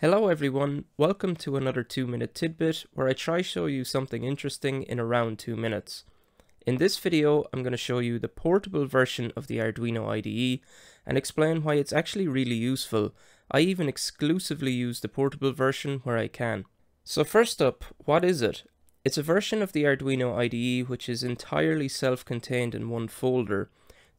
Hello everyone, welcome to another 2 minute tidbit where I try to show you something interesting in around 2 minutes. In this video I'm going to show you the portable version of the Arduino IDE and explain why it's actually really useful. I even exclusively use the portable version where I can. So first up, what is it? It's a version of the Arduino IDE which is entirely self-contained in one folder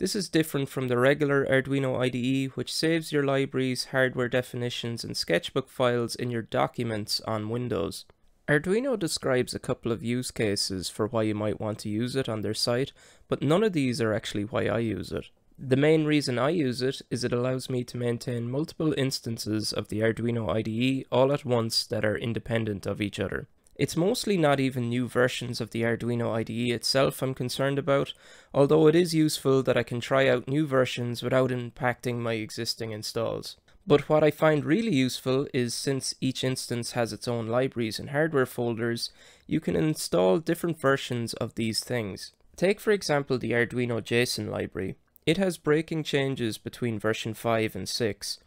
this is different from the regular Arduino IDE which saves your libraries, hardware definitions and sketchbook files in your documents on Windows. Arduino describes a couple of use cases for why you might want to use it on their site, but none of these are actually why I use it. The main reason I use it is it allows me to maintain multiple instances of the Arduino IDE all at once that are independent of each other. It's mostly not even new versions of the Arduino IDE itself I'm concerned about, although it is useful that I can try out new versions without impacting my existing installs. But what I find really useful is since each instance has its own libraries and hardware folders, you can install different versions of these things. Take for example the Arduino JSON library. It has breaking changes between version 5 and 6,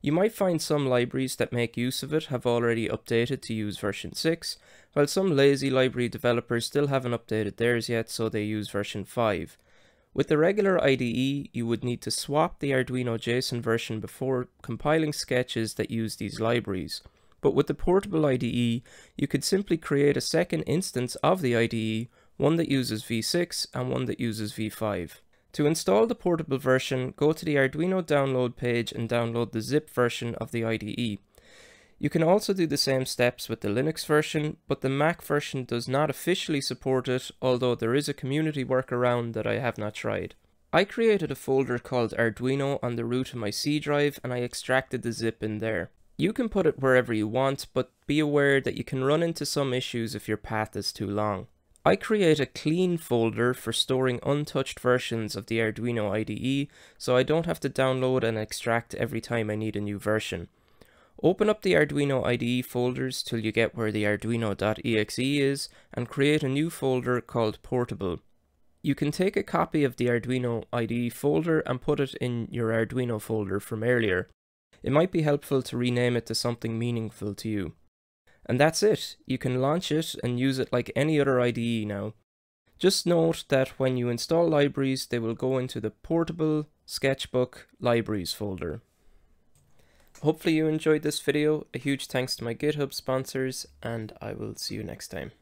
you might find some libraries that make use of it have already updated to use version 6, while some lazy library developers still haven't updated theirs yet so they use version 5. With the regular IDE, you would need to swap the Arduino JSON version before compiling sketches that use these libraries. But with the portable IDE, you could simply create a second instance of the IDE, one that uses v6 and one that uses v5. To install the portable version, go to the Arduino download page and download the zip version of the IDE. You can also do the same steps with the Linux version, but the Mac version does not officially support it, although there is a community workaround that I have not tried. I created a folder called Arduino on the root of my C drive and I extracted the zip in there. You can put it wherever you want, but be aware that you can run into some issues if your path is too long. I create a clean folder for storing untouched versions of the Arduino IDE so I don't have to download and extract every time I need a new version. Open up the Arduino IDE folders till you get where the arduino.exe is and create a new folder called portable. You can take a copy of the Arduino IDE folder and put it in your Arduino folder from earlier. It might be helpful to rename it to something meaningful to you. And that's it. You can launch it and use it like any other IDE now. Just note that when you install libraries, they will go into the portable sketchbook libraries folder. Hopefully you enjoyed this video. A huge thanks to my GitHub sponsors and I will see you next time.